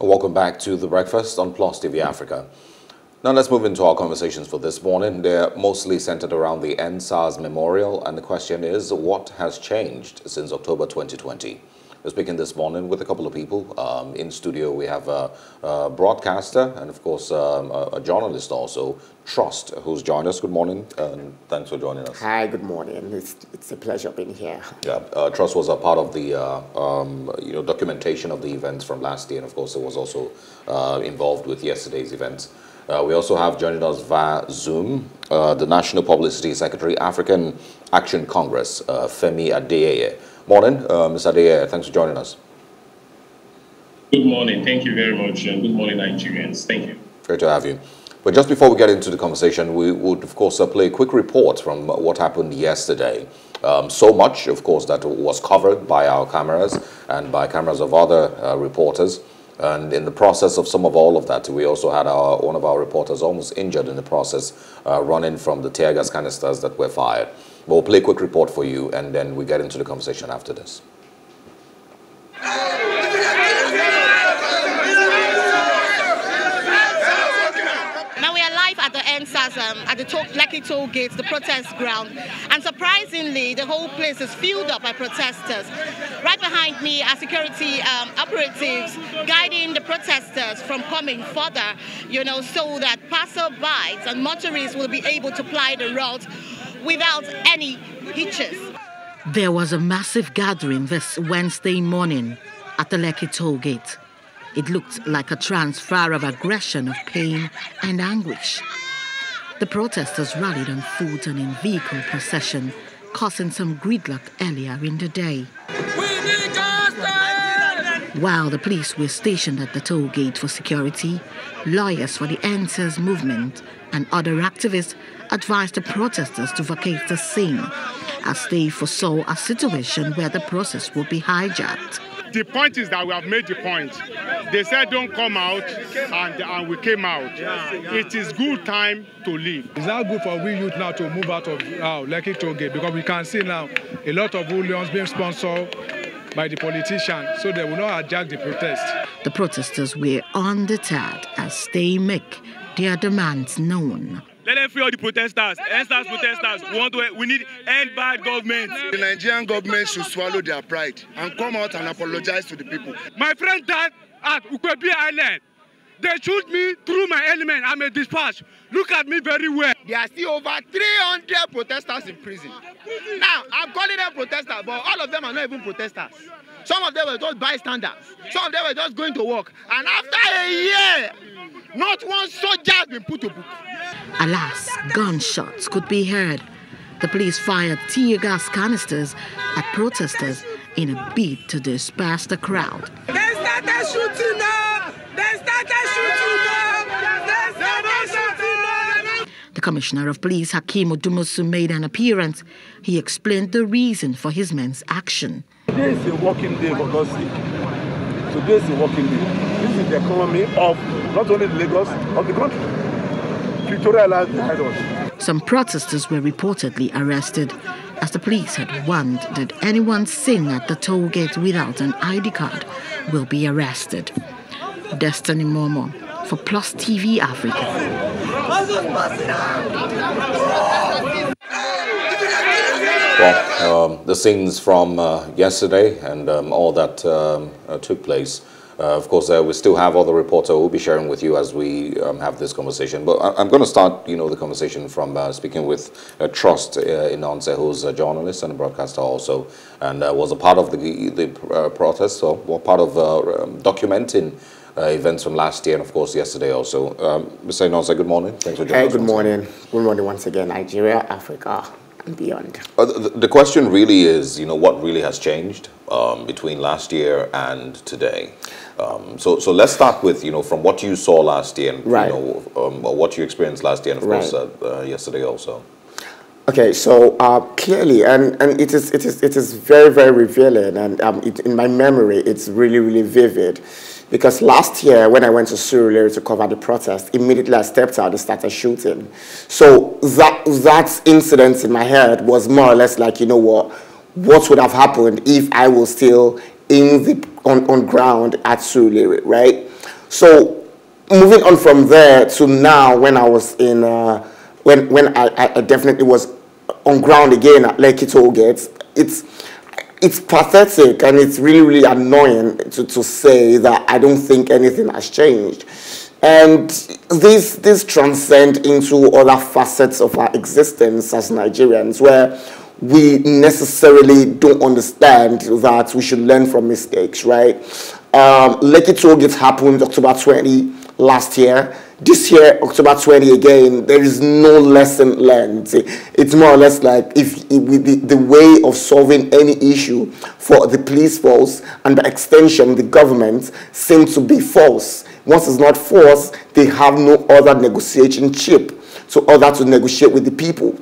Welcome back to The Breakfast on Plus TV Africa. Now let's move into our conversations for this morning. They're mostly centered around the EndSARS Memorial and the question is, what has changed since October 2020? We're speaking this morning with a couple of people. Um, in studio we have a, a broadcaster and of course um, a, a, journalist also, Trust, who's joined us. Good morning and thanks for joining us. Hi, good morning. It's, it's a pleasure being here. Yeah, uh, Trust was a part of the uh, um, you know documentation of the events from last year and of course it was also uh, involved with yesterday's events. Uh, we also have joining us via Zoom uh, the National Publicity Secretary, African Action Congress, uh, Femi Adeyeye. Morning, uh, Mr. Adeyeye. Thanks for joining us. Good morning. Thank you very much. And good morning, Nigerians. Thank you. Great to have you. But just before we get into the conversation, we would, of course, uh, play a quick report from what happened yesterday. Um, so much, of course, that was covered by our cameras and by cameras of other uh, reporters. And in the process of some of all of that, we also had our, one of our reporters almost injured in the process, uh, running from the tear gas canisters that were fired. We'll play a quick report for you, and then we get into the conversation after this. Now we are live at the um, at the Lekki toll gates, the protest ground. And surprisingly, the whole place is filled up by protesters. Right behind me are security um, operatives guiding the protesters from coming further, you know, so that passerbys and motorists will be able to ply the route without any hitches. There was a massive gathering this Wednesday morning at the Lekki toll gate. It looked like a transfer of aggression, of pain and anguish. The protesters rallied on foot and in vehicle procession, causing some gridlock earlier in the day. While the police were stationed at the toll gate for security, lawyers for the EndSARS movement and other activists advised the protesters to vacate the scene as they foresaw a situation where the process would be hijacked. The point is that we have made the point. They said don't come out, and, and we came out. It is good time to leave. It's not good for we youth now to move out of uh, Lekki Toge because we can see now a lot of hooligans being sponsored by the politicians, so they will not hijack the protest. The protesters were undeterred as they make their demands known. Let them free all the protesters, EndSARS protesters. We want to, we need end bad government. The Nigerian government should swallow their pride and come out and apologize to the people. My friend died at Ukwebi Island. They shoot me through my element. I'm a dispatch. Look at me very well. There are still over 300 protesters in prison. Now, I'm calling them protesters, but all of them are not even protesters. Some of them were just bystanders. Some of them were just going to work. And after a year, not one soldier has been put to book. Alas, gunshots could be heard. The police fired tear gas canisters at protesters in a bid to disperse the crowd. They started shooting up! They started shooting up! They started shooting up! The Commissioner of Police, Hakeem Odumosu, made an appearance. He explained the reason for his men's action. Today is a working day for God's sake. Today is a working day. This is the economy of not only Lagos, of the country. Victoria lies behind us. Some protesters were reportedly arrested as the police had warned that anyone seen at the toll gate without an ID card will be arrested. Destiny Momoh for Plus TV Africa. Well, um, the scenes from uh, yesterday and um, all that um, uh, took place uh, of course, uh, we still have other reporter who will be sharing with you as we um, have this conversation. But I am going to start, you know, the conversation from uh, speaking with uh, Trust uh, Inonse, who's a journalist and a broadcaster also, and uh, was a part of the the uh, protest, so well, part of um, documenting events from last year and, of course, yesterday also. Um, Mr. Inonse, good morning. Thanks for joining hey, us. Good morning. Good morning once again, Nigeria, Africa and beyond. Uh, the, the, question really is, you know, what really has changed um, between last year and today? Um, so, so let's start with, you know, from what you saw last year and, right. you know, um, what you experienced last year and, of right. course, uh, uh, yesterday also. Okay, so uh, clearly, and, and it, is, it, is, it is very, very revealing, and um, it, in my memory, it's really, really vivid. Because last year, when I went to Surulere to cover the protest, immediately I stepped out and started shooting. So that, that incident in my head was more or less like, you know what, what would have happened if I was still in the, on, on ground at Surulere, right? So moving on from there to now, when I was in, uh, when when I, I definitely was on ground again at Lekki Toll Gates, it's it's pathetic and it's really really annoying to, to say that I don't think anything has changed. And this, this transcend into other facets of our existence as Nigerians where we necessarily don't understand that we should learn from mistakes, right? Um, Lekki Toll Gate happened October 20 last year. This year, October 20 again, there is no lesson learned. It's more or less like if, if the, the way of solving any issue for the police force and the extension, the government, seem to be false. Once it's not force, they have no other negotiating chip to other to negotiate with the people.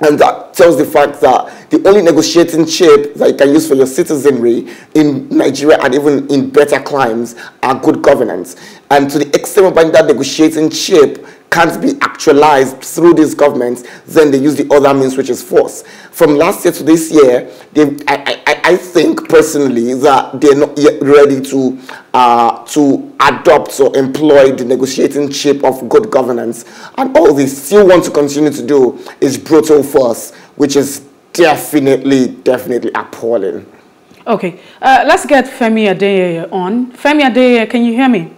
And that tells the fact that the only negotiating chip that you can use for your citizenry in Nigeria and even in better climes are good governance. And to the extent of that negotiating chip can't be actualized through these governments, then they use the other means, which is force. From last year to this year, they, I, I, I think personally that they're not yet ready to, uh, to adopt or employ the negotiating chip of good governance. And all they still want to continue to do is brutal force, which is definitely, definitely appalling. Okay, uh, let's get Femi Adeyeye. Femi Adeyeye, can you hear me?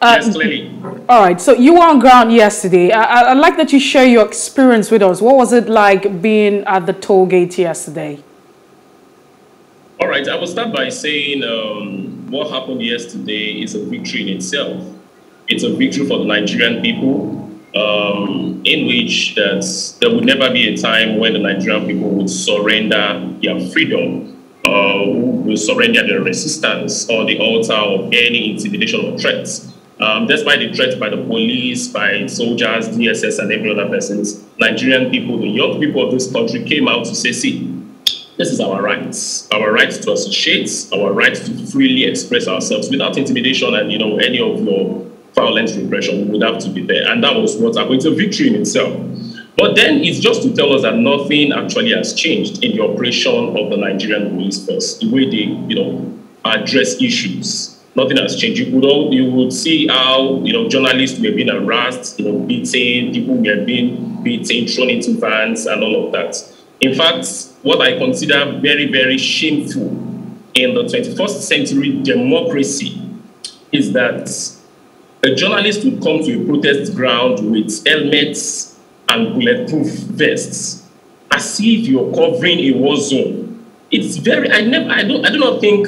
Uh, yes, clearly. All right. So you were on ground yesterday. I, would like that you share your experience with us. What was it like being at the toll gate yesterday? All right. I will start by saying um, what happened yesterday is a victory in itself. It's a victory for the Nigerian people, um, in which that there would never be a time when the Nigerian people would surrender their freedom, uh, will surrender their resistance or the altar of any intimidation or threats. Um, despite the threat by the police, by soldiers, DSS, and every other persons, Nigerian people, the young people of this country came out to say, see, this is our rights, our right to associate, our right to freely express ourselves without intimidation and, you know, any of your violent repression. Would have to be there. And that was what happened. It's a victory in itself. But then it's just to tell us that nothing actually has changed in the operation of the Nigerian police force, the way they, you know, address issues nothing has changed. You would you would see how you know journalists were being harassed, you know, beaten, people were being beaten, thrown into vans, and all of that. In fact, what I consider very, very shameful in the 21st century democracy is that a journalist would come to a protest ground with helmets and bulletproof vests, as if you're covering a war zone. It's very. I never. I don't. I do not think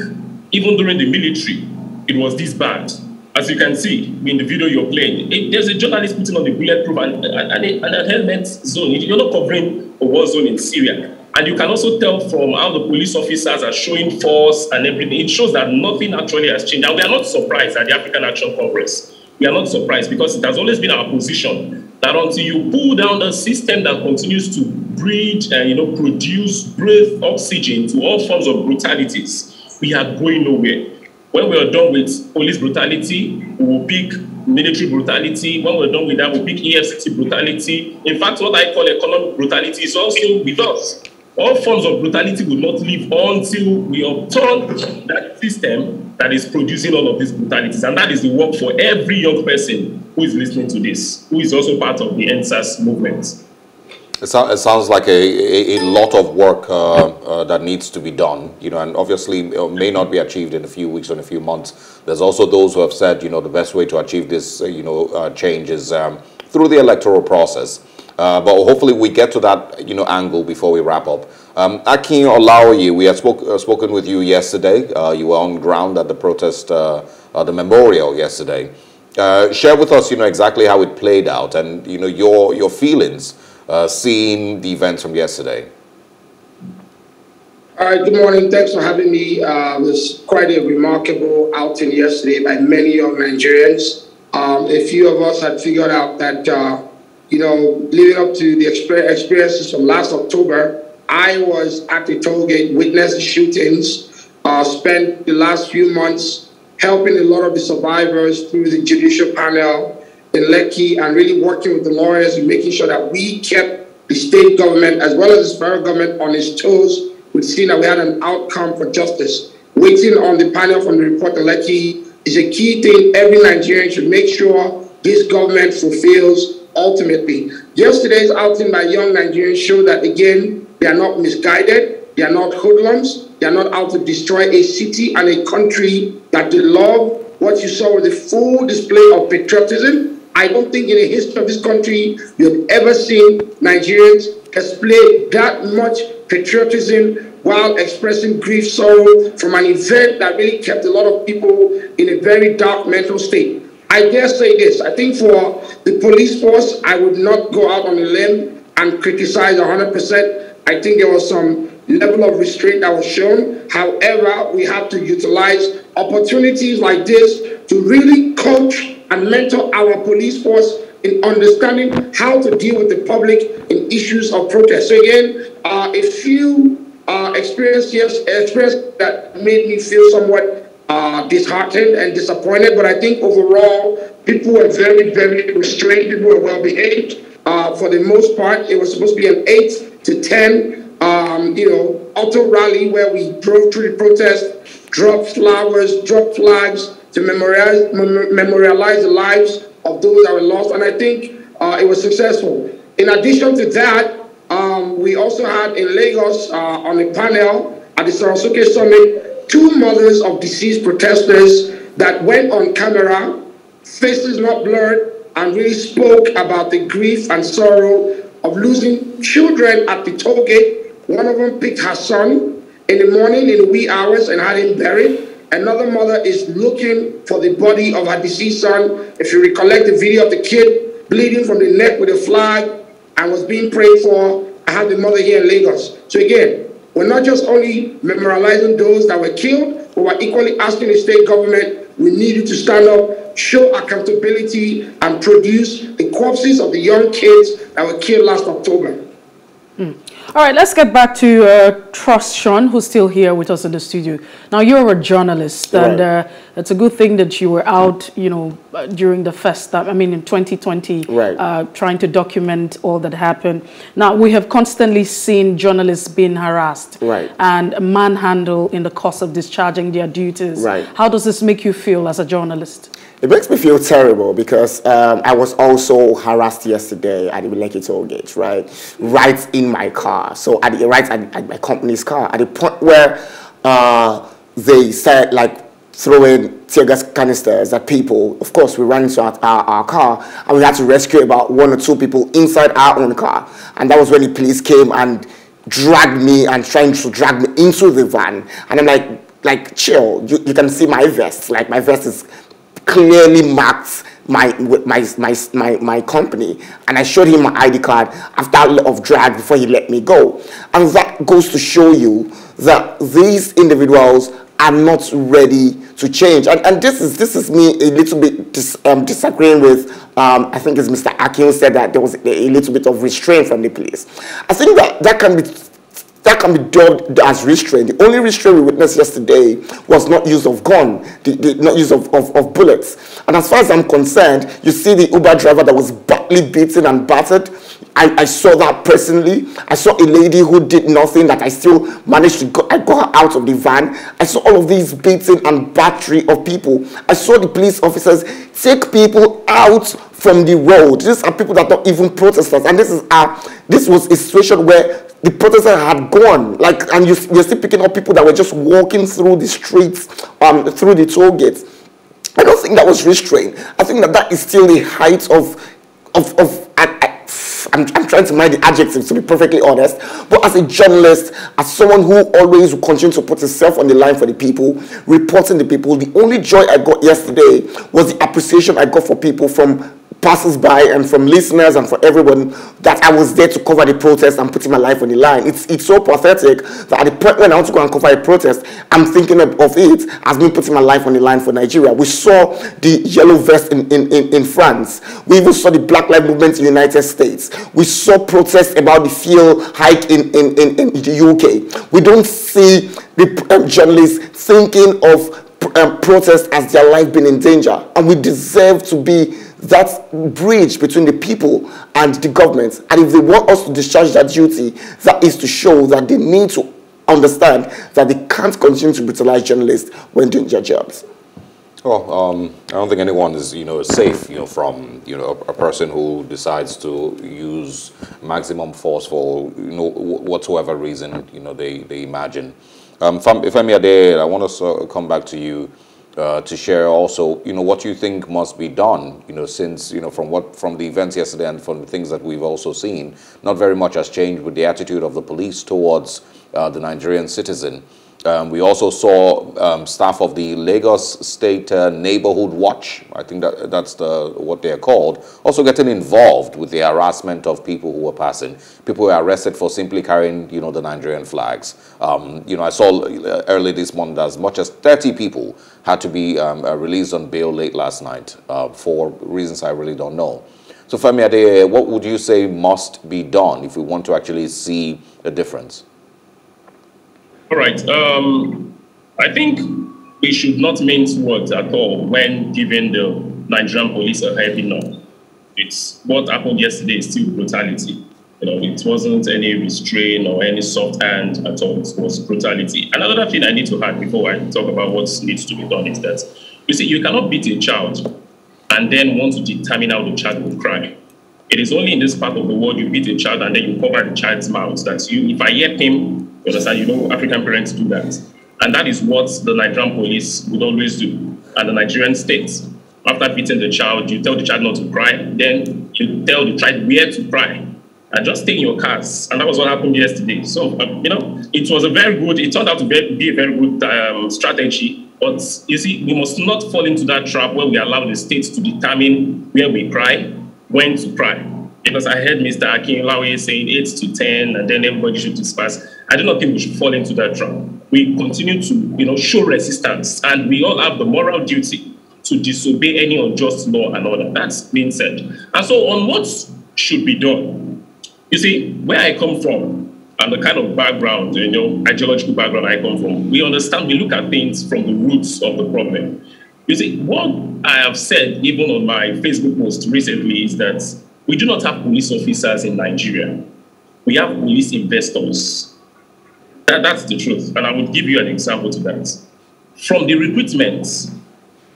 even during the military it was this bad. As you can see in the video you're playing, it, there's a journalist putting on the bulletproof and, and, and, a, and a helmet zone. You're not covering a war zone in Syria. And you can also tell from how the police officers are showing force and everything. It shows that nothing actually has changed. And we are not surprised at the African Action Congress. We are not surprised because it has always been our position that until you pull down the system that continues to breed and you know produce breath oxygen to all forms of brutalities, we are going nowhere. When we are done with police brutality, we will pick military brutality. When we're done with that, we'll pick EFCC brutality. In fact, what I call economic brutality is also with us. All forms of brutality will not live until we upturn that system that is producing all of these brutalities. And that is the work for every young person who is listening to this, who is also part of the EndSARS movement. It, so, it, sounds like a, a, a lot of work uh, uh, that needs to be done, you know, and obviously may not be achieved in a few weeks or in a few months. There's also those who have said, you know, the best way to achieve this, uh, you know, uh, change is um, through the electoral process. Uh, but hopefully we get to that, you know, angle before we wrap up. Um, Akin Olaoye, we had spoke, uh, spoken with you yesterday. you were on ground at the protest, the memorial yesterday. share with us, you know, exactly how it played out and, you know, your, your feelings uh, seeing the events from yesterday? All right, good morning. Thanks for having me. Uh, it was quite a remarkable outing yesterday by many young Nigerians. Um, a few of us had figured out that, uh, you know, leading up to the experiences from last October, I was at the toll gate, witnessed shootings, uh, spent the last few months helping a lot of the survivors through the judicial panel, in Lekki and really working with the lawyers and making sure that we kept the state government as well as the federal government on its toes with seeing that we had an outcome for justice. Waiting on the panel from the report in Lekki, is a key thing every Nigerian should make sure this government fulfills ultimately. Yesterday's outing by young Nigerians showed that again, they are not misguided, they are not hoodlums, they are not out to destroy a city and a country that they love. What you saw was a full display of patriotism. I don't think in the history of this country you've ever seen Nigerians display that much patriotism while expressing grief, sorrow from an event that really kept a lot of people in a very dark mental state. I dare say this I think for the police force, I would not go out on a limb and criticize 100%. I think there was some level of restraint that was shown. However, we have to utilize opportunities like this to really coach and mentor our police force in understanding how to deal with the public in issues of protest. So again, uh, a few uh, experiences experience that made me feel somewhat uh, disheartened and disappointed. But I think overall, people were very, very restrained. People were well behaved. Uh, for the most part, it was supposed to be an eight to ten, um, you know, auto rally where we drove through the protest, dropped flowers, dropped flags to memorialize, memorialize the lives of those that were lost. And I think uh, it was successful. In addition to that, um, we also had in Lagos uh, on a panel at the Sarasoke Summit two mothers of deceased protesters that went on camera, faces not blurred, and really spoke about the grief and sorrow of losing children at the toll gate. One of them picked her son in the morning in the wee hours and had him buried. Another mother is looking for the body of her deceased son. If you recollect the video of the kid bleeding from the neck with a flag and was being prayed for, I have the mother here in Lagos. So again, we're not just only memorializing those that were killed, but we're equally asking the state government, we need you to stand up, show accountability, and produce the corpses of the young kids that were killed last October. Mm. All right, let's get back to uh, Trust Sean, who's still here with us in the studio. Now, you're a journalist, right. and uh, it's a good thing that you were out, you know, uh, during the first time, I mean, in 2020, right. uh, trying to document all that happened. Now, we have constantly seen journalists being harassed right. and manhandled in the course of discharging their duties. Right. How does this make you feel as a journalist? It makes me feel terrible because um, I was also harassed yesterday at the Lekki toll gate, right? Right in my car. So at the, right at, at my company's car, at the point where uh, they said like throwing tear gas canisters at people. Of course, we ran into our, our, our, car and we had to rescue about one or two people inside our own car. And that was when the police came and dragged me and trying to drag me into the van. And I'm like, like chill, you, you can see my vest. Like my vest is clearly marked my, my, my, my, my company. And I showed him my ID card after a lot of drag before he let me go. And that goes to show you that these individuals are not ready to change. And, and this is this is me a little bit dis, um, disagreeing with. Um, I think it's Mr. Akin said that there was a little bit of restraint from the police. I think that that can be that can be dubbed as restraint. The only restraint we witnessed yesterday was not use of gun, the, the not use of, of, of, bullets. And as far as I'm concerned, you see the Uber driver that was badly beaten and battered. I, I saw that personally. I saw a lady who did nothing that I still managed to go, I got her out of the van. I saw all of these beating and battery of people. I saw the police officers take people out from the road. These are people that are not even protesters. And this is a, this was a situation where the protesters had gone. Like, and you, you're still picking up people that were just walking through the streets, um, through the toll gates. I don't think that was restraint. I think that that is still the height of, of, of I, am I'm trying to mind the adjectives to be perfectly honest. But as a journalist, as someone who always will continue to put himself on the line for the people, reporting the people, the only joy I got yesterday was the appreciation I got for people from passers-by and from listeners and for everyone that I was there to cover the protest and putting my life on the line. It's, it's so pathetic that at the point when I want to go and cover a protest, I'm thinking of, of it as me putting my life on the line for Nigeria. We saw the yellow vest in, in, in, in France. We even saw the Black Lives Movement in the United States. We saw protests about the fuel hike in, in, in, in the UK. We don't see the um, journalists thinking of um, protest as their life being in danger. And we deserve to be that bridge between the people and the government. And if they want us to discharge that duty, that is to show that they need to understand that they can't continue to brutalize journalists when doing their jobs. Well, um, I don't think anyone is, you know, safe, you know, from, you know, a, a, person who decides to use maximum force for, you know, whatsoever reason, you know, they, they imagine. Um, if I'm there, I want to come back to you uh, to share also, you know, what you think must be done, you know, since, you know, from what, from the events yesterday and from the things that we've also seen, not very much has changed with the attitude of the police towards uh, the Nigerian citizen. Um, we also saw um, staff of the Lagos State uh, Neighborhood Watch, I think that, that's the, what they're called, also getting involved with the harassment of people who were passing. People were arrested for simply carrying, you know, the Nigerian flags. Um, you know, I saw uh, early this month as much as 30 people had to be um, uh, released on bail late last night uh, for reasons I really don't know. So Femi Ade, what would you say must be done if we want to actually see a difference? All right. Um, I think we should not mince words at all when giving the Nigerian police a heavy knock. It's what happened yesterday is still brutality. You know, it wasn't any restraint or any soft hand at all. It was brutality. Another thing I need to add before I talk about what needs to be done is that you see, you cannot beat a child and then want to determine how the child will cry. It is only in this part of the world you beat a child and then you cover the child's mouth. That you, if I yep him, you understand? You know, African parents do that. And that is what the Nigerian police would always do. And the Nigerian state, after beating the child, you tell the child not to cry, then you tell the child where to cry. And just stay in your cars. And that was what happened yesterday. So, uh, you know, it was a very good, it turned out to be, be a very good um, strategy. But you see, we must not fall into that trap where we allow the state to determine where we cry, when to cry. Because I heard Mr. Akin Olaoye saying 8 to 10, and then everybody should disperse. I do not think we should fall into that trap. We continue to, you know, show resistance, and we all have the moral duty to disobey any unjust law and order. That's being said. And so, on what should be done, you see, where I come from, and the kind of background, you know, ideological background I come from, we understand, we look at things from the roots of the problem. You see, what I have said, even on my Facebook post recently, is that we do not have police officers in Nigeria. We have police investors. That, that's the truth. And I would give you an example to that. From the recruitment,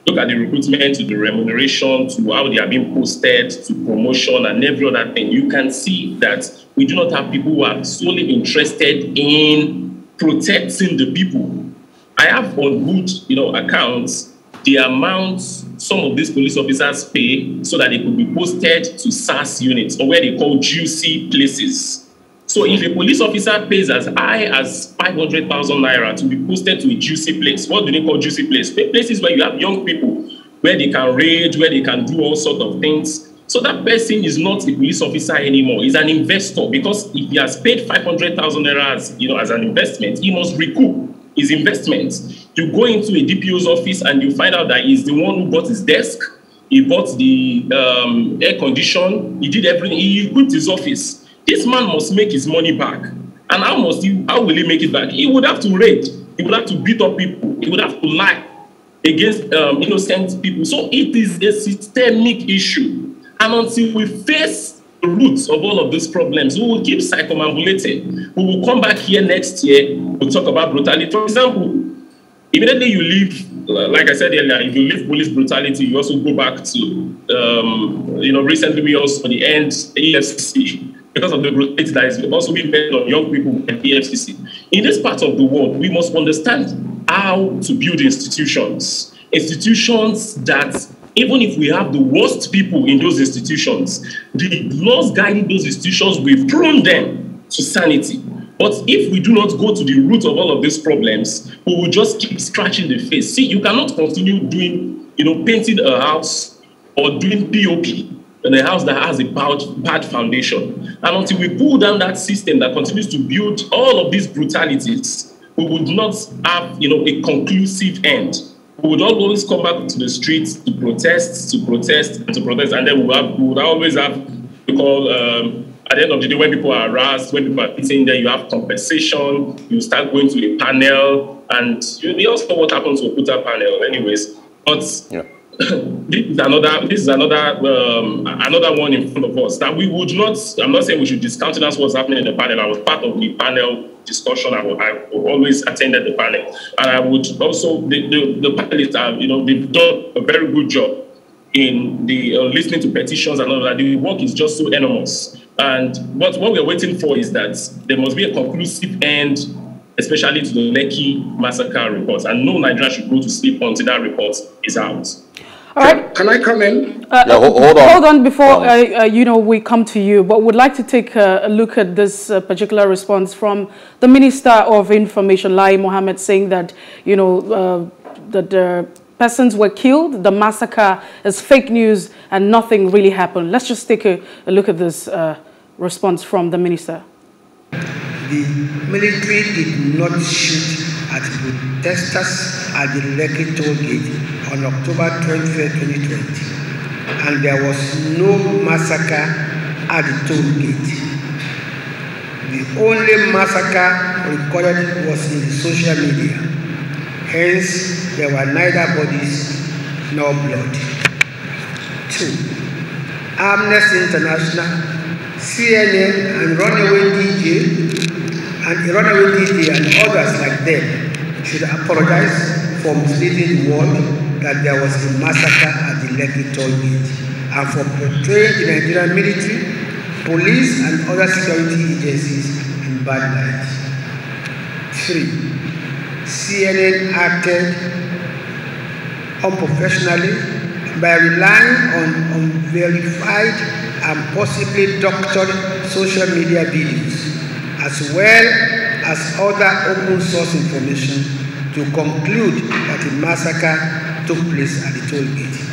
look at the recruitment to the remuneration to how they are being posted to promotion and every other thing. You can see that we do not have people who are solely interested in protecting the people. I have on good, you know, accounts the amount some of these police officers pay so that they could be posted to SARS units or where they call juicy places. So if a police officer pays as high as 500,000 naira to be posted to a juicy place, what do they call juicy place? Places where you have young people, where they can rage, where they can do all sorts of things. So that person is not a police officer anymore. He's an investor because if he has paid 500,000 naira as, you know, as an investment, he must recoup his investment. You go into a DPO's office and you find out that he's the one who bought his desk, he bought the um, air condition, he did everything, he equipped his office. This man must make his money back. And how must he, how will he make it back? He would have to raid, he would have to beat up people, he would have to lie against um, innocent people. So it is a systemic issue. And until we face the roots of all of these problems, we will keep psychomambulating. We will come back here next year, we'll talk about brutality. For example, immediately you leave, like I said earlier, if you leave police brutality, you also go back to, um, you know, recently we also the end EFCC because of the brutality that is also being made on young people at the EFCC. In this part of the world, we must understand how to build institutions, institutions that even if we have the worst people in those institutions, the laws guiding those institutions will prune them to sanity. But if we do not go to the root of all of these problems, we will just keep scratching the face. See, you cannot continue doing, you know, painting a house or doing POP in a house that has a bad, bad foundation. And until we pull down that system that continues to build all of these brutalities, we would not have you know, a conclusive end. We would always come back to the streets to protest, to protest, and to protest. And then we, have, we would always have we call um, at the end of the day, when people are harassed, when people are beaten, then you have compensation, you start going to a panel, and you, we also know what happens to a panel, anyways. But yeah this is another this is another um, another one in front of us that we would not i'm not saying we should discountenance what's happening in the panel. I was part of the panel discussion. I, I always attended the panel. And i would also the, the, the panelists have you know they've done a very good job in the uh, listening to petitions and all that. The work is just so enormous. And what, what we're waiting for is that there must be a conclusive end especially to the Lekki massacre reports and no Nigerian should go to sleep until that report is out all right. Can I come in? Uh, yeah, hold, hold, on. Hold on before uh, uh, you know we come to you, but would like to take a, a look at this uh, particular response from the Minister of Information, Lai Mohammed, saying that you know uh, that the persons were killed, the massacre is fake news, and nothing really happened. Let's just take a, a look at this uh, response from the minister. The military did not shoot at protesters at the Lekki toll gate on October 23, 2020, and there was no massacre at the toll gate. The only massacre recorded was in the social media. Hence, there were neither bodies nor blood. Two, Amnesty International, CNN, and Runaway DJ and a runaway DJ and others like them should apologize for misleading the world that there was a massacre at the Lekki toll gate and for portraying the Nigerian military, police and other security agencies in bad light. Three, CNN acted unprofessionally by relying on unverified and possibly doctored social media videos as well as other open source information to conclude that a massacre took place at the toll gate.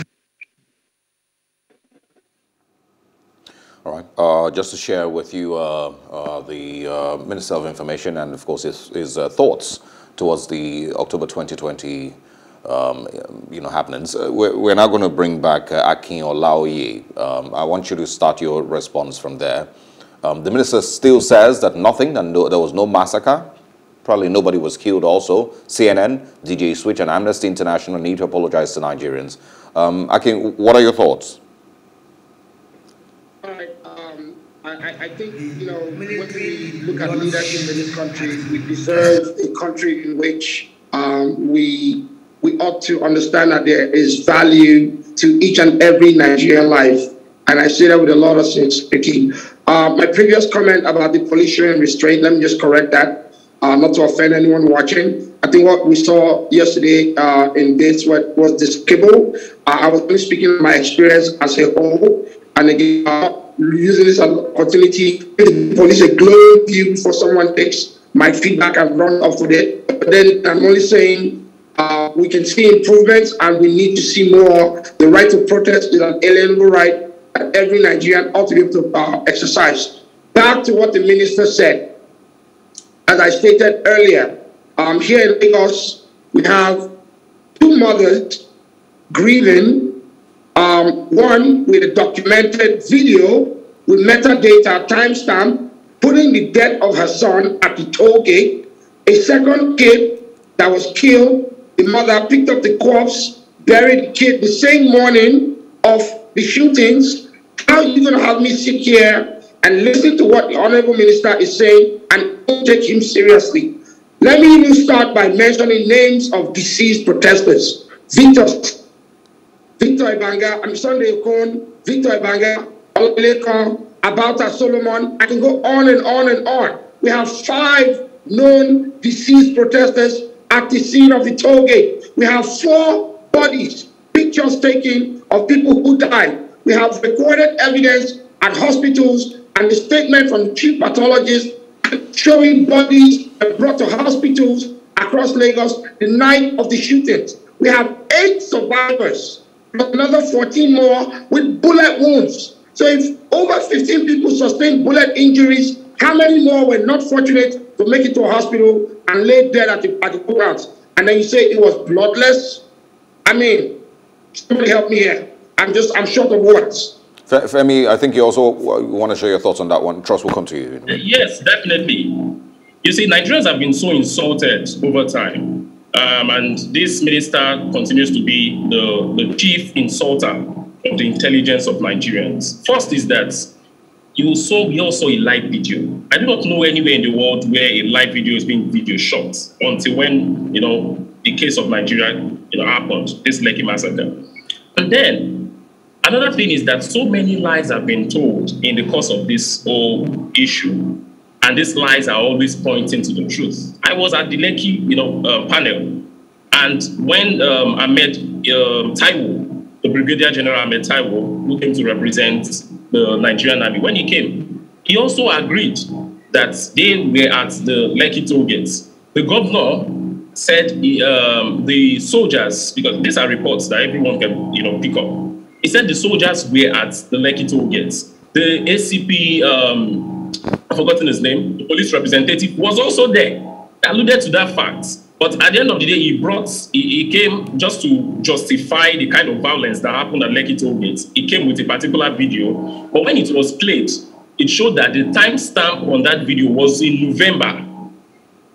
All right. Uh, just to share with you uh, uh, the uh, Minister of Information and, of course, his, his uh, thoughts towards the October 2020 um, you know, happenings. Uh, we're, we're, now going to bring back Akin Olaoye. Um, I want you to start your response from there. Um, the minister still says that nothing, and no, there was no massacre. Probably nobody was killed also. CNN, DJ Switch, and Amnesty International need to apologize to Nigerians. Um, Akin, what are your thoughts? Um, I, I, think, you know, when we look at leadership in this country, we deserve a country in which um, we, we ought to understand that there is value to each and every Nigerian life. And I say that with a lot of speaking. Uh, my previous comment about the pollution and restraint, let me just correct that, uh, not to offend anyone watching. I think what we saw yesterday uh, in this what was despicable. Uh, I was only speaking my experience as a whole, and again, uh, using this opportunity, the police a glowing view before someone takes my feedback and run off with it. But then I'm only saying uh, we can see improvements and we need to see more. The right to protest is an alienable right that every Nigerian ought to be able to uh, exercise. Back to what the minister said. As I stated earlier, um, here in Lagos, we have two mothers grieving, um, one with a documented video with metadata timestamp, putting the death of her son at the toll gate. A second kid that was killed, the mother picked up the corpse, buried the kid the same morning of the shootings, how you going to have me sit here and listen to what the Honorable Minister is saying and don't take him seriously? Let me even start by mentioning names of deceased protesters. Victor, Victor Ibanga, I'm Sunday Okon, Victor Ibanga, Olekon, Abauta Solomon. I can go on and on and on. We have five known deceased protesters at the scene of the toll gate. We have four bodies, pictures taken of people who died. We have recorded evidence at hospitals and the statement from chief pathologist showing bodies brought to hospitals across Lagos the night of the shootings. We have eight survivors, another 14 more with bullet wounds. So if over 15 people sustained bullet injuries, how many more were not fortunate to make it to a hospital and lay dead at the, at the grounds? And then you say it was bloodless? I mean, somebody help me here. I'm just, I'm short of words. Femi, I think you also want to share your thoughts on that one. Trust will come to you. Yes, definitely. You see, Nigerians have been so insulted over time. Um, and this minister continues to be the, the chief insulter of the intelligence of Nigerians. First is that you saw we also a live video. I do not know anywhere in the world where a live video is being video shot until when you know the case of Nigeria you know happened, this Lekki massacre. And then another thing is that so many lies have been told in the course of this whole issue, and these lies are always pointing to the truth. I was at the Lekki you know uh, panel, and when um, I met um, Taiwo, the Brigadier General Ahmed Taiwo, who came to represent the Nigerian Army, when he came, he also agreed that they were at the Lekki toll gates. The governor said um, the soldiers, because these are reports that everyone can you know pick up. He said the soldiers were at the Lekki toll gates. The ACP, um, I've forgotten his name, the police representative was also there. Alluded to that fact. But at the end of the day, he brought, he, he, came just to justify the kind of violence that happened at Lekki toll gates. He came with a particular video. But when it was played, it showed that the timestamp on that video was in November.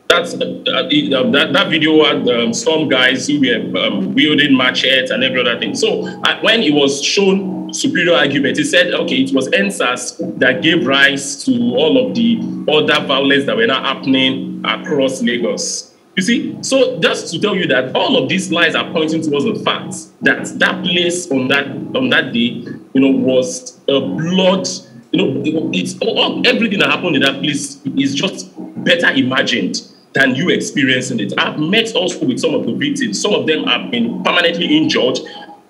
That's, uh, uh, that, that video had um, some guys who were um, wielding machetes and every other thing. So uh, when it was shown superior argument, he said, okay, it was EndSARS that gave rise to all of the other violence that were now happening across Lagos. You see, so just to tell you that all of these lies are pointing towards the fact that that place on that on that day, you know, was a blood. You know, it's all, everything that happened in that place is just better imagined than you experiencing it. I've met also with some of the victims. Some of them have been permanently injured.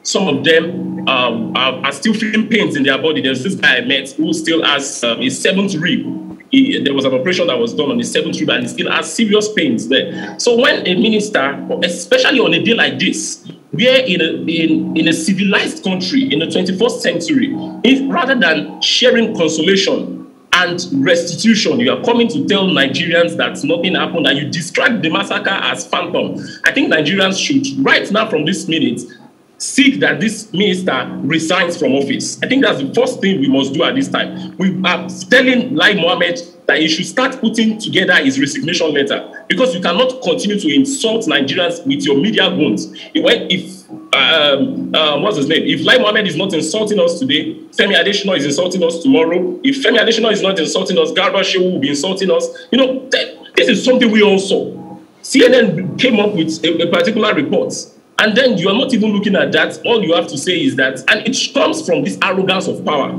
Some of them uh, are, are, still feeling pains in their body. There's this guy I met who still has um, a seventh rib he, there was an operation that was done on the seventh rib and he still has serious pains there. So when a minister, especially on a day like this, where in a, in, in a civilized country in the 21st century, if rather than sharing consolation and restitution, you are coming to tell Nigerians that nothing happened and you describe the massacre as phantom. I think Nigerians should, right now from this minute, seek that this minister resigns from office. I think that's the first thing we must do at this time. We are telling Lai Mohammed that he should start putting together his resignation letter because you cannot continue to insult Nigerians with your media wounds. If um, um, what's his name? If Lai Mohammed is not insulting us today, Femi Adesina is insulting us tomorrow. If Femi Adesina is not insulting us, Garba Shehu will be insulting us. You know, this is something we all saw. CNN came up with a, a particular report and then you are not even looking at that. All you have to say is that, and it comes from this arrogance of power,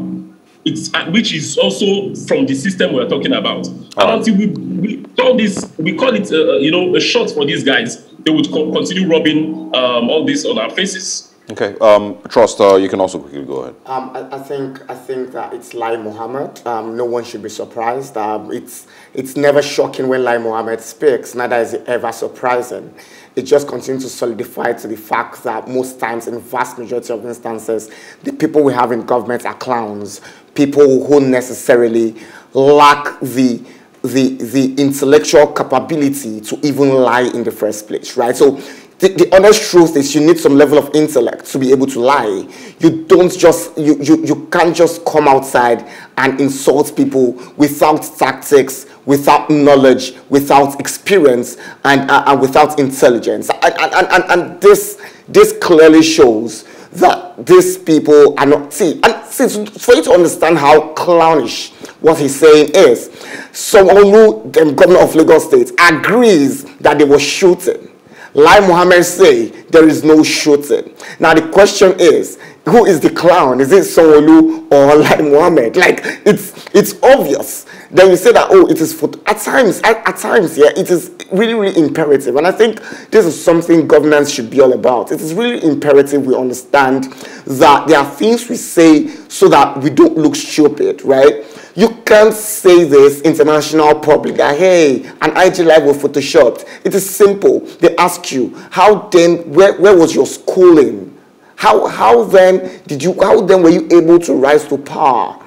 it's, uh, which is also from the system we're talking about. And until we, we call this, we call it, uh, uh, you know, a shot for these guys, they would co continue rubbing um, all this on our faces. Okay, um, Trust, uh, you can also quickly go ahead. Um, I, I, think I think that it's Lai Mohammed. Um, no one should be surprised. Um, it's it's never shocking when Lai Mohammed speaks. Neither is it ever surprising it just continues to solidify to the fact that most times, in vast majority of instances, the people we have in government are clowns, people who necessarily lack the the, the intellectual capability to even lie in the first place, right? So the, the, honest truth is you need some level of intellect to be able to lie. You don't just, you, you, you can't just come outside and insult people without tactics, without knowledge, without experience, and, uh, and without intelligence. And, and, and, and this, this clearly shows that these people are not, see, and see, for you to understand how clownish what he's saying is, Sanwo-Olu, the governor of Lagos State, agrees that they were shooting. Lai Mohammed say there is no shooting. Now the question is, who is the clown? Is it Sanwo-Olu or Lai Mohammed? Like it's it's obvious. Then you say that oh, it is for at times at, at times yeah, it is really really imperative, and I think this is something governance should be all about. It is really imperative we understand that there are things we say so that we don't look stupid, right? You can't say this international public that, hey, an IG live was photoshopped. It is simple. They ask you, how then, where, where was your schooling? How, how then did you, how then were you able to rise to power?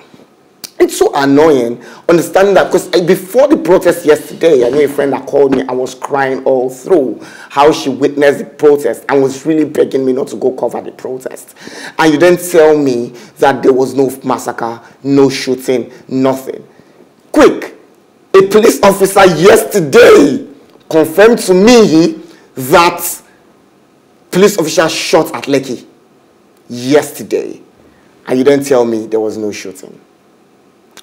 It's so annoying understanding that because before the protest yesterday, I know a friend that called me, I was crying all through how she witnessed the protest and was really begging me not to go cover the protest. And you then tell me that there was no massacre, no shooting, nothing. Quick, a police officer yesterday confirmed to me that police officer shot at Lekki yesterday, and you don't tell me there was no shooting.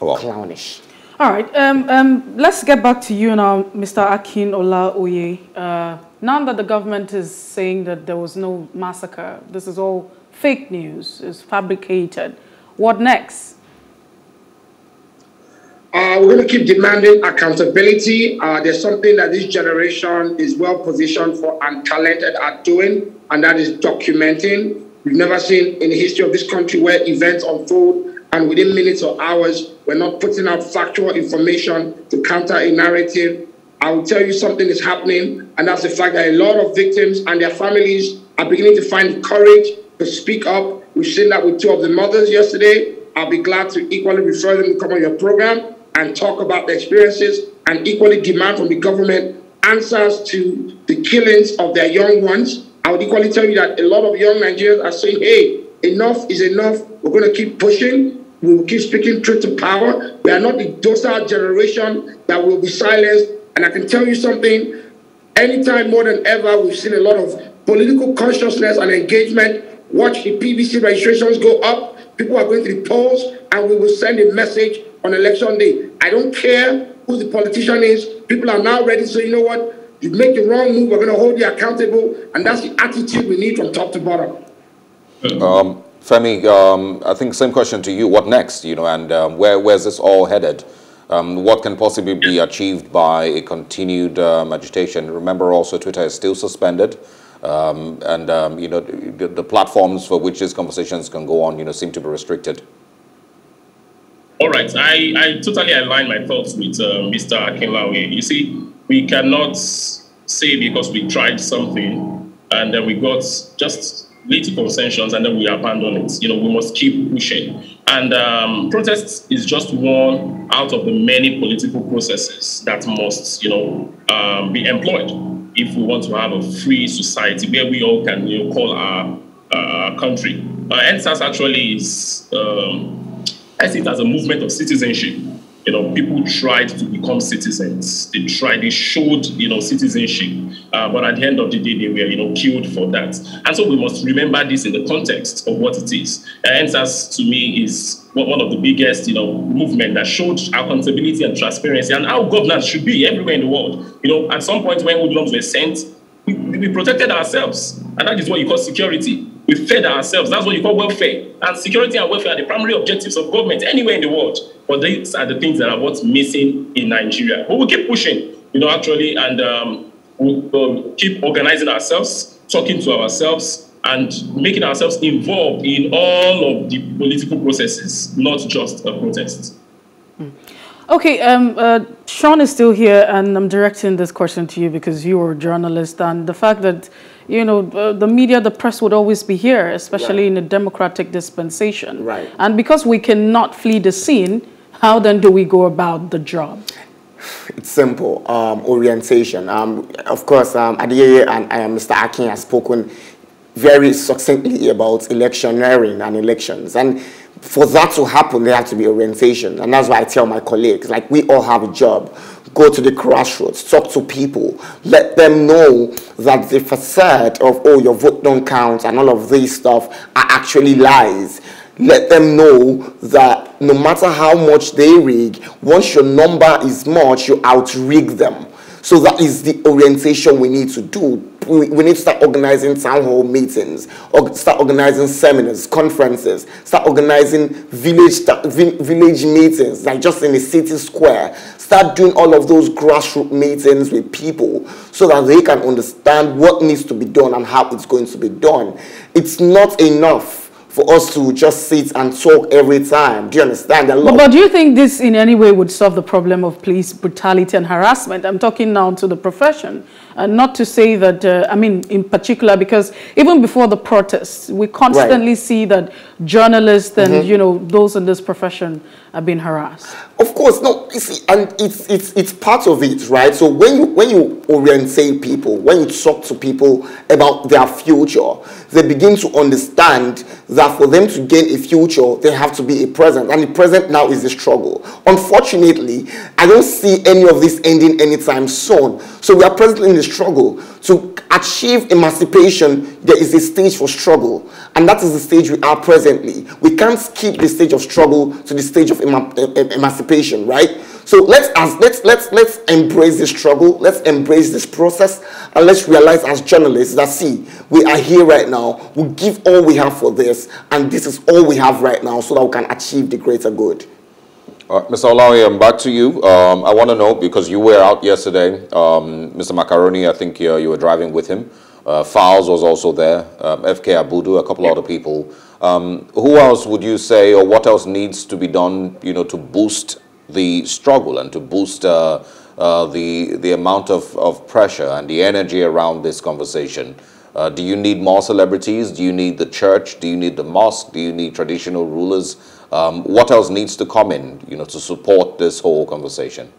Wow. Clownish. All right, um, um, let's get back to you now, Mr. Akin Olaoye. Uh, now that the government is saying that there was no massacre, this is all fake news, it's fabricated. What next? Uh, we're going to keep demanding accountability. Uh, there's something that this generation is well positioned for and talented at doing, and that is documenting. We've never seen in the history of this country where events unfold and within minutes or hours, we're not putting out factual information to counter a narrative. I will tell you something is happening, and that's the fact that a lot of victims and their families are beginning to find courage to speak up. We've seen that with two of the mothers yesterday. I'll be glad to equally refer them to come on your program and talk about their experiences and equally demand from the government answers to the killings of their young ones. I would equally tell you that a lot of young Nigerians are saying, hey, enough is enough. We're going to keep pushing. We will keep speaking truth to power. We are not the docile generation that will be silenced. And I can tell you something, anytime more than ever, we've seen a lot of political consciousness and engagement. Watch the PVC registrations go up. People are going to the polls, and we will send a message on election day. I don't care who the politician is. People are now ready to say, you know what? You make the wrong move, we're going to hold you accountable. And that's the attitude we need from top to bottom. Um, Femi, um, I think same question to you. What next? You know, and um, where where's this all headed? Um, what can possibly be achieved by a continued um, agitation? Remember, also Twitter is still suspended, um, and um, you know the, the, platforms for which these conversations can go on, you know, seem to be restricted. All right, I, I totally align my thoughts with uh, Mr. Akin Olaoye. You see, we cannot say because we tried something and then we got just little concessions and then we abandon it. You know, we must keep pushing. And um, protests is just one out of the many political processes that must, you know, um, be employed if we want to have a free society where we all can, you know, call our uh, country. Uh, EndSARS actually is, um, I see it as a movement of citizenship you know, people tried to become citizens. They tried, they showed, you know, citizenship. Uh, but at the end of the day, they were, you know, killed for that. And so we must remember this in the context of what it is. Uh, EndSARS, to me, is one of the biggest, you know, movement that showed accountability and transparency and how governance should be everywhere in the world. You know, at some point when hoodlums were sent, we, we protected ourselves. And that is what you call security. We fed ourselves. That's what you call welfare. And security and welfare are the primary objectives of government anywhere in the world. But these are the things that are what's missing in Nigeria. But we'll keep pushing, you know, actually, and um, we'll, we'll keep organizing ourselves, talking to ourselves, and making ourselves involved in all of the political processes, not just a protest. Mm. Okay, um, uh, Sean is still here, and I'm directing this question to you because you are a journalist, and the fact that you know uh, the media, the press would always be here, especially right. in a democratic dispensation. Right. And because we cannot flee the scene, how then do we go about the job? It's simple. Um, orientation. Um, of course, um, Adeyeye and uh, Mr. Akin has spoken very succinctly about electioneering and elections, and for that to happen, there has to be orientation. And that's why I tell my colleagues, like, we all have a job. Go to the grassroots, talk to people, let them know that the facade of, oh, your vote don't count and all of this stuff are actually lies. Let them know that no matter how much they rig, once your number is much, you outrig them. So that is the orientation we need to do we, we need to start organizing town hall meetings, or start organizing seminars, conferences, start organizing village, village meetings, like just in the city square. Start doing all of those grassroots meetings with people so that they can understand what needs to be done and how it's going to be done. It's not enough for us to just sit and talk every time. Do you understand? But, but, do you think this in any way would solve the problem of police brutality and harassment? I'm talking now to the profession. And not to say that, uh, I mean, in particular, because even before the protests, we constantly right. see that journalists and, mm -hmm. you know, those in this profession are being harassed. Of course, no, you see, and it's, it's, it's part of it, right? So when you, when you orientate people, when you talk to people about their future, they begin to understand that that for them to gain a future, they have to be a present. And the present now is the struggle. Unfortunately, I don't see any of this ending anytime soon. So we are presently in the struggle. To achieve emancipation, there is a stage for struggle. And that is the stage we are presently. We can't skip the stage of struggle to the stage of emancipation, right? So let's as let's let's let's embrace this struggle. Let's embrace this process, and let's realize as journalists that see we are here right now. We give all we have for this, and this is all we have right now, so that we can achieve the greater good. Uh, Mr. Olaoye, I'm back to you. Um, I want to know because you were out yesterday. Um, Mr. Macaroni, I think uh, you were driving with him. Uh, Falz was also there. Um, FK Abudu, a couple other people. Um, who else would you say, or what else needs to be done, you know, to boost the struggle and to boost uh, uh, the, the amount of, of pressure and the energy around this conversation. Uh, do you need more celebrities? Do you need the church? Do you need the mosque? Do you need traditional rulers? Um, what else needs to come in, you know, to support this whole conversation?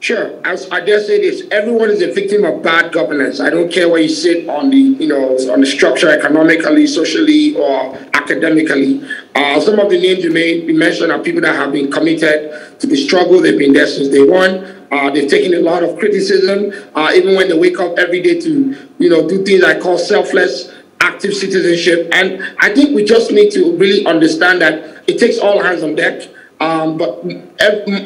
Sure. As I dare say this, everyone is a victim of bad governance. I don't care where you sit on the, you know, on the structure economically, socially, or academically. Uh, some of the names you you mentioned are people that have been committed to the struggle. They've been there since day one. Uh, they've taken a lot of criticism, uh, even when they wake up every day to, you know, do things I call selfless active citizenship. And I think we just need to really understand that it takes all hands on deck. Um, but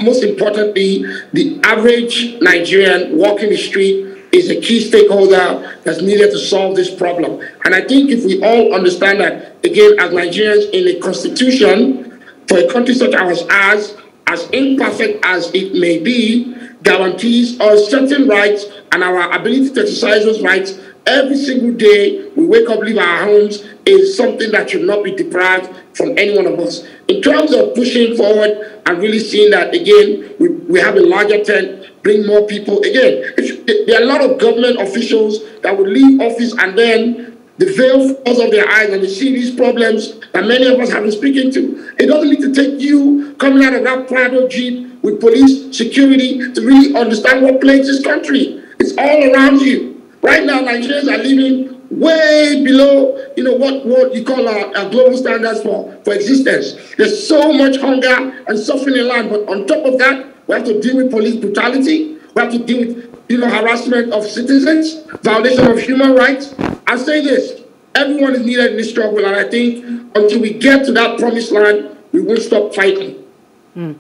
most importantly, the average Nigerian walking the street is a key stakeholder that's needed to solve this problem. And I think if we all understand that, again, as Nigerians in a constitution, for a country such as ours, as imperfect as it may be, guarantees us certain rights and our ability to exercise those rights every single day we wake up, leave our homes, is something that should not be deprived from any one of us. In terms of pushing forward and really seeing that, again, we, we have a larger tent, bring more people. Again, if, there are a lot of government officials that would leave office and then the veil falls off their eyes and they see these problems that many of us have been speaking to. It doesn't need to take you coming out of that Prado Jeep with police security to really understand what plagues this country. It's all around you. Right now, Nigerians are living way below, you know, what, what you call our, our, global standards for, for existence. There's so much hunger and suffering in land, but on top of that, we have to deal with police brutality. We have to deal with, you know, harassment of citizens, violation of human rights. I say this, everyone is needed in this struggle, and I think until we get to that promised land, we won't stop fighting. Mm.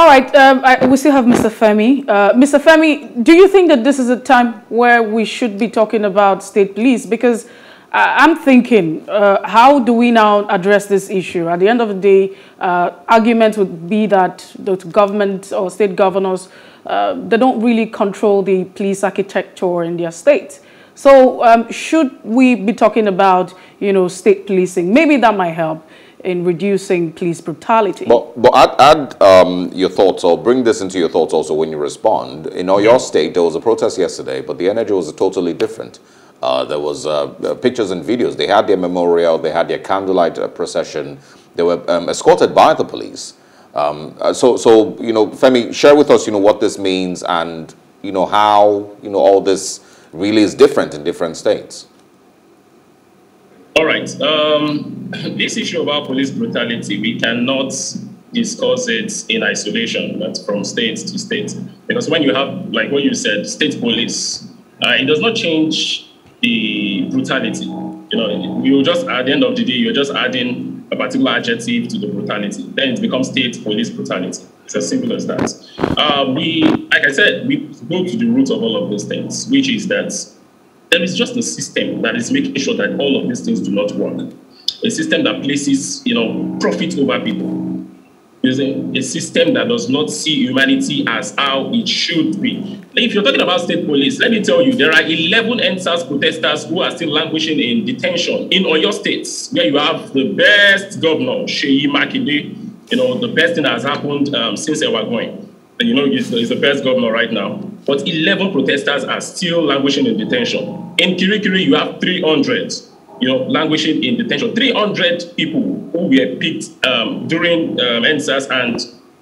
All right, um, I, we still have Mr. Femi. Uh, Mr. Femi, do you think that this is a time where we should be talking about state police? Because uh, I'm thinking, uh, how do we now address this issue? At the end of the day, uh, arguments would be that the government or state governors, uh, they don't really control the police architecture in their state. So um, should we be talking about, you know, state policing? Maybe that might help in reducing police brutality. But, but add, add um, your thoughts or bring this into your thoughts also when you respond. In Oyo state, there was a protest yesterday, but the energy was totally different. Uh, there was uh, uh, pictures and videos. They had their memorial, they had their candlelight uh, procession. They were um, escorted by the police. Um, uh, so, so, you know, Femi, share with us, you know, what this means and, you know, how, you know, all this really is different in different states. All right. Um, this issue about police brutality, we cannot discuss it in isolation, but from state to state. Because when you have, like what you said, state police, uh, it does not change the brutality. You know, you just at the end of the day, you're just adding a particular adjective to the brutality. Then it becomes state police brutality. It's as simple as that. Uh, we, like I said, we go to the root of all of these things, which is that there is just a system that is making sure that all of these things do not work. A system that places, you know, profit over people. Using a system that does not see humanity as how it should be. If you're talking about state police, let me tell you, there are 11 EndSARS protesters who are still languishing in detention in Oyo states, where you have the best governor, Seyi Makinde, you know, the best thing that has happened um, since they were going. You know, he's, the best governor right now but 11 protesters are still languishing in detention. In Kirikiri, you have 300, you know, languishing in detention. 300 people who were picked um, during um, EndSARS and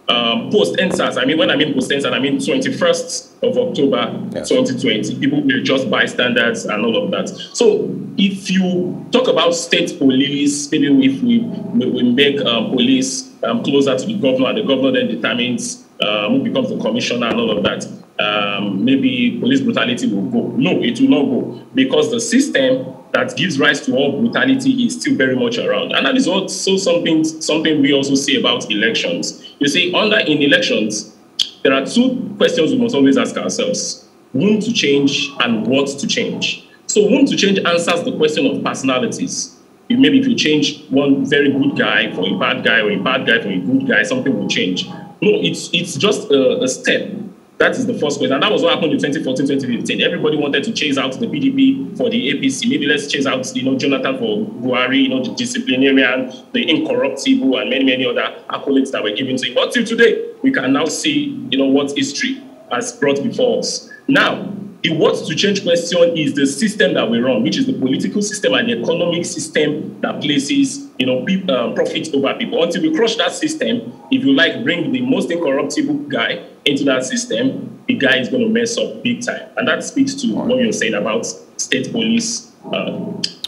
um, post EndSARS. I mean, when I mean post EndSARS, I mean 21st of October yes. 2020. People were just bystanders and all of that. So if you talk about state police, maybe if we, we make um, police um, closer to the governor and the governor then determines uh, who becomes the commissioner and all of that, um, maybe police brutality will go. No, it will not go because the system that gives rise to all brutality is still very much around. And that is also something, something we also see about elections. You see, under in elections, there are two questions we must always ask ourselves whom to change and what to change. So, whom to change answers the question of personalities. Maybe if you change one very good guy for a bad guy or a bad guy for a good guy, something will change. No, it's, it's just a, a step that is the first question. And that was what happened in 2014, 2015. Everybody wanted to chase out the PDP for the APC. Maybe let's chase out, you know, Jonathan for Buhari, you know, the disciplinarian, the incorruptible, and many, many other accolades that were given to him. But till today, we can now see, you know, what history has brought before us. Now, the what to change question is the system that we run, which is the political system and the economic system that places, you know, people, uh, profit over people. Until we crush that system, if you like, bring the most incorruptible guy into that system, the guy is going to mess up big time. And that speaks to what you're saying about state police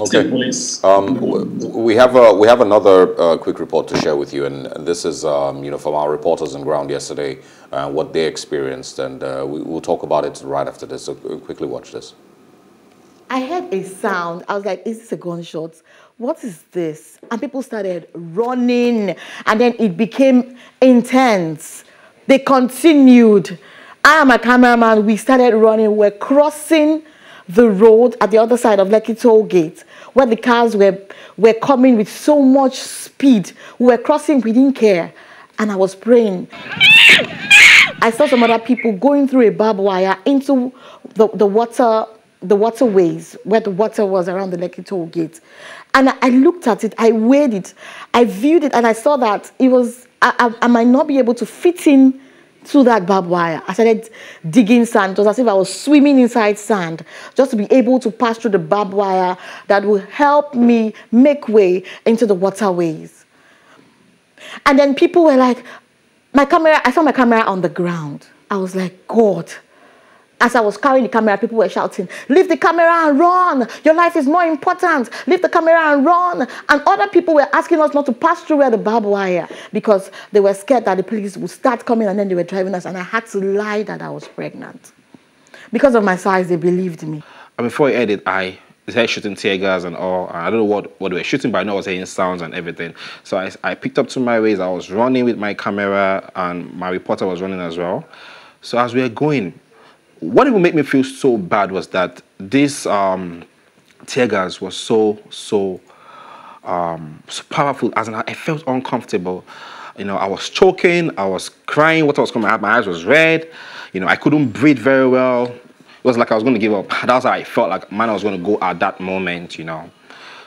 okay. Um, we have a, we have another uh, quick report to share with you, and this is um, you know from our reporters on ground yesterday, uh, what they experienced, and uh, we, will talk about it right after this. So quickly watch this. I heard a sound. I was like, "Is this a gunshot? What is this?" And people started running, and then it became intense. They continued. I am a cameraman. We started running. We're crossing the road at the other side of Lekki Toll Gate, where the cars were, were coming with so much speed. We were crossing, we didn't care. And I was praying. I saw some other people going through a barbed wire into the, the water, the waterways where the water was around the Lekki Toll Gate. And I, I looked at it, I weighed it, I viewed it, and I saw that it was, I, I, I might not be able to fit in through that barbed wire. I started digging sand. It was as if I was swimming inside sand just to be able to pass through the barbed wire that will help me make way into the waterways. And then people were like, my camera, I saw my camera on the ground. I was like, God, as I was carrying the camera, people were shouting, Leave the camera and run. Your life is more important. Leave the camera and run. And other people were asking us not to pass through where the barbed wire because they were scared that the police would start coming and then they were driving us. And I had to lie that I was pregnant. Because of my size, they believed me. And before I edit, I started shooting tear gas and all. I don't know what, what they were shooting, but I know I was hearing sounds and everything. So I, I picked up to my waist. I was running with my camera, and my reporter was running as well. So as we were going, what even made me feel so bad was that this um, tear gas was so, so, um, so powerful. As I felt uncomfortable. You know, I was choking, I was crying, water was coming out, my eyes was red. You know, I couldn't breathe very well. It was like I was going to give up. That's how I felt like, man, I was going to go at that moment, you know.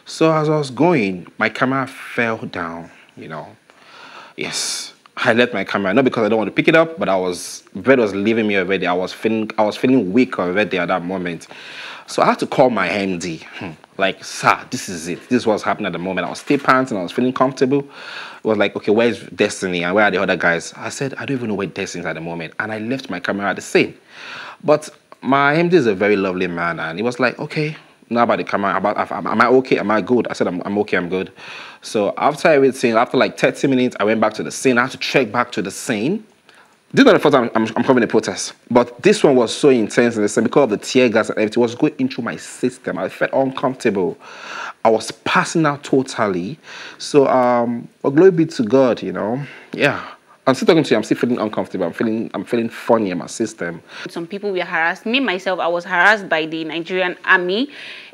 So as I was going, my camera fell down, you know. Yes, I left my camera, not because I don't want to pick it up, but I was, bread was leaving me already. I was feeling, I was feeling weak already at that moment. So I had to call my MD. Hmm. Like, sir, this is it. This was happening at the moment. I was still panting. I was feeling comfortable. It was like, okay, where's Destiny and where are the other guys? I said, I don't even know where Destiny is at the moment. And I left my camera at the scene. But my MD is a very lovely man. And he was like, okay, now about the camera, about, am I okay? Am I good? I said, I'm, I'm okay, I'm good. So after everything, after like 30 minutes, I went back to the scene. I had to trek back to the scene. This is not the first time I'm, I'm covering a protest, but this one was so intense and because of the tear gas and everything, it was going into my system. I felt uncomfortable. I was passing out totally. So, um, well, glory be to God, you know. Yeah. I'm still talking to you. I'm still feeling uncomfortable. I'm feeling I'm feeling funny in my system. Some people were harassed. Me myself, I was harassed by the Nigerian army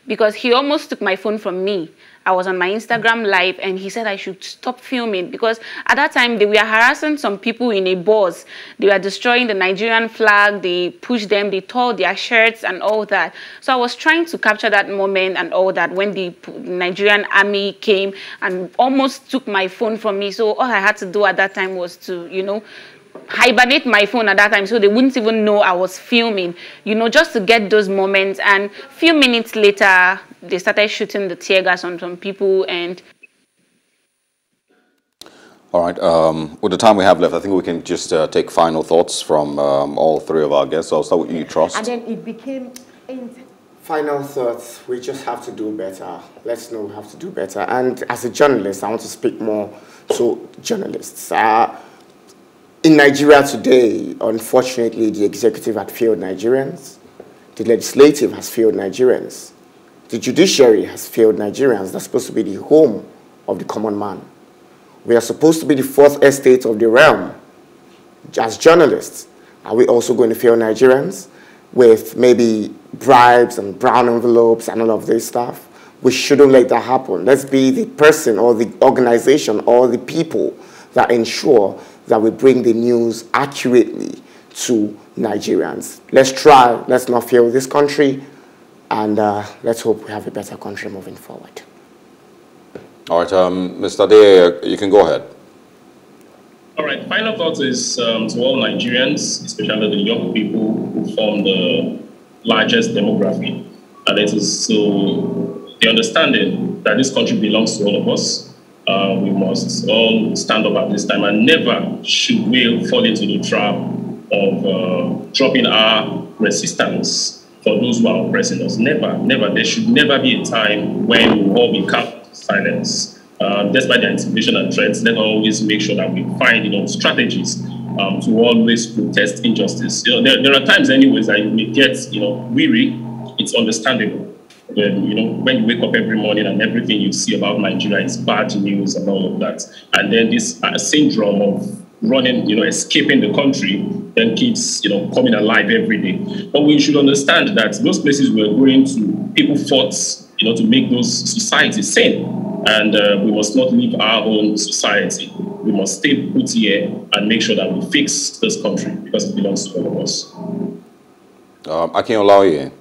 because he almost took my phone from me. I was on my Instagram live and he said I should stop filming because at that time they were harassing some people in a bus. They were destroying the Nigerian flag, they pushed them, they tore their shirts and all that. So I was trying to capture that moment and all that when the Nigerian army came and almost took my phone from me. So all I had to do at that time was to, you know, hibernate my phone at that time so they wouldn't even know I was filming, you know, just to get those moments. And a few minutes later, they started shooting the tear gas on some people and All right. Um, with the time we have left, I think we can just uh, take final thoughts from um, all three of our guests. I'll start with you, Trust. And then it became. Final thoughts. We just have to do better. Let's know we have to do better. And as a journalist, I want to speak more to journalists. Uh, in Nigeria today, unfortunately, the executive had failed Nigerians. The legislative has failed Nigerians. The judiciary has failed Nigerians. That's supposed to be the home of the common man. We are supposed to be the fourth estate of the realm. As journalists, are we also going to fail Nigerians with maybe bribes and brown envelopes and all of this stuff? We shouldn't let that happen. Let's be the person or the organization or the people that ensure that we bring the news accurately to Nigerians. Let's try, let's not fail this country, and uh, let's hope we have a better country moving forward. All right, um, Mr. Ade, you can go ahead. All right, final thought is um, to all Nigerians, especially the young people who form the largest demography. And it is so the understanding that this country belongs to all of us. Uh, we must all stand up at this time and never should we fall into the trap of uh, dropping our resistance for those who are oppressing us. Never, never. There should never be a time when we all become silence. Uh, despite the intimidation and threats, let's always make sure that we find you know, strategies um, to always protest injustice. You know, there, there are times, anyways, that you may get you know weary. It's understandable. You know, when you wake up every morning and everything you see about Nigeria is bad news and all of that, and then this uh, syndrome of running, you know, escaping the country, then keeps, you know, coming alive every day. But we should understand that those places we're going to, people fought, you know, to make those societies sane. And uh, we must not leave our own society. We must stay put here and make sure that we fix this country because it belongs to all of us. Um, I can't allow you.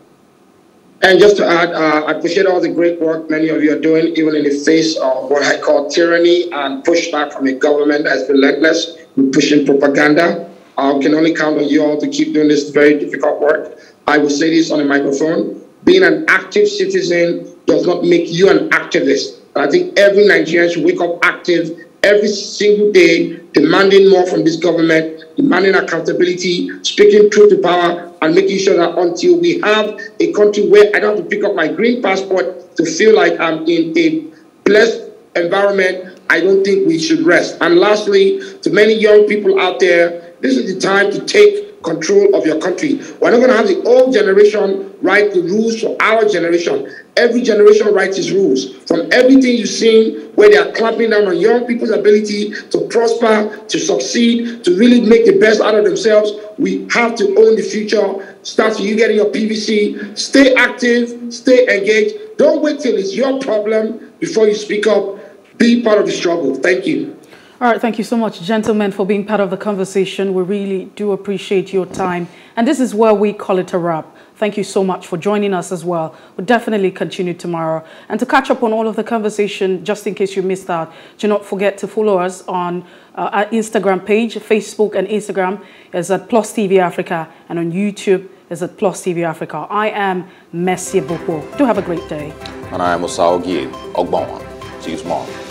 And just to add, uh, I appreciate all the great work many of you are doing, even in the face of what I call tyranny and pushback from a government that has relentless in pushing propaganda. I can only count on you all to keep doing this very difficult work. I will say this on a microphone. Being an active citizen does not make you an activist. I think every Nigerian should wake up active every single day, demanding more from this government, demanding accountability, speaking truth to power, and making sure that until we have a country where I don't have to pick up my green passport to feel like I'm in a blessed environment, I don't think we should rest. And lastly, to many young people out there, this is the time to take control of your country. We're not going to have the old generation write the rules for our generation. Every generation writes its rules. From everything you've seen, where they are clamping down on young people's ability to prosper, to succeed, to really make the best out of themselves, we have to own the future. Starts with you getting your PVC. Stay active, stay engaged. Don't wait till it's your problem before you speak up. Be part of the struggle. Thank you. All right, thank you so much, gentlemen, for being part of the conversation. We really do appreciate your time. And this is where we call it a wrap. Thank you so much for joining us as well. We'll definitely continue tomorrow. And to catch up on all of the conversation, just in case you missed out, do not forget to follow us on uh, our Instagram page, Facebook and Instagram is at Plus TV Africa, and on YouTube is at Plus TV Africa. I am Messi Boko. Do have a great day. And I am Osao Ogbon. See you tomorrow.